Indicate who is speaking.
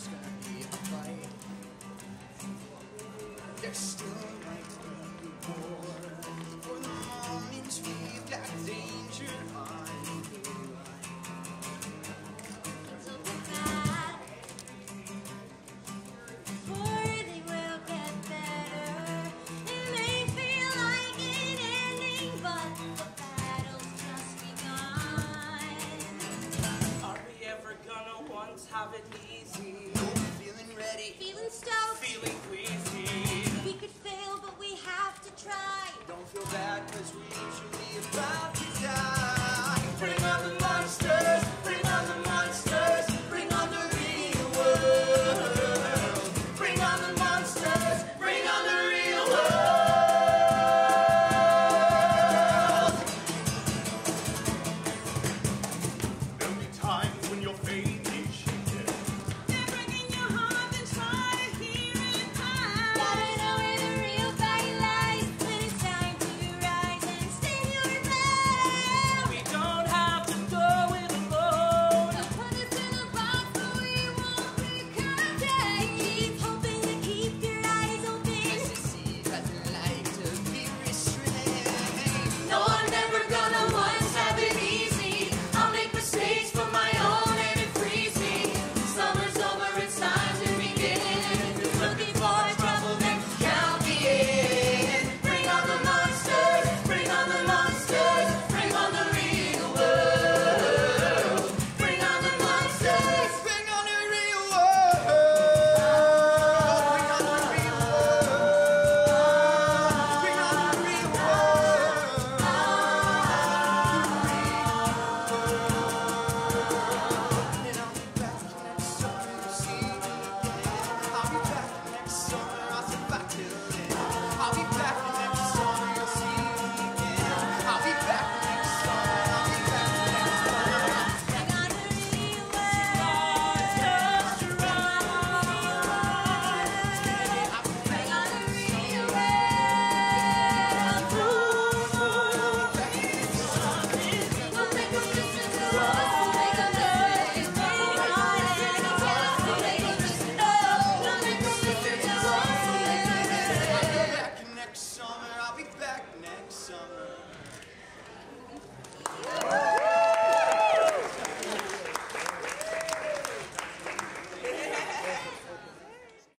Speaker 1: there's gonna be a fight. There still might be war. For the moment, we've got danger on the line.
Speaker 2: So feel
Speaker 1: bad, cause we're usually about.